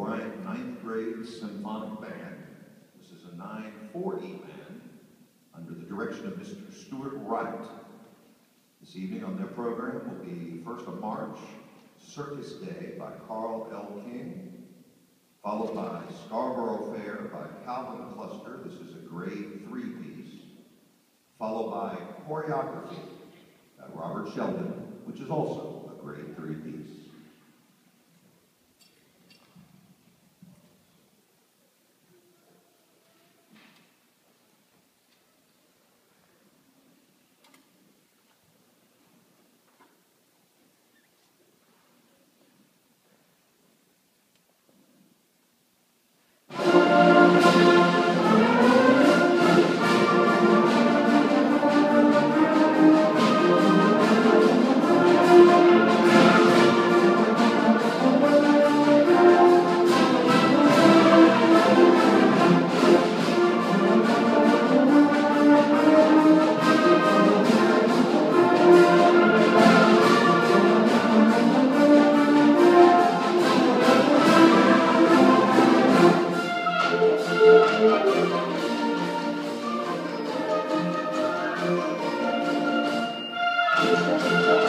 Bryant Ninth Grade Symphonic Band. This is a 940 band under the direction of Mr. Stuart Wright. This evening on their program will be first a march, Circus Day by Karl L. King, followed by Scarborough Fair by Calvin Custer. This is a grade three piece, followed by Choreography by Robert Sheldon, which is also Música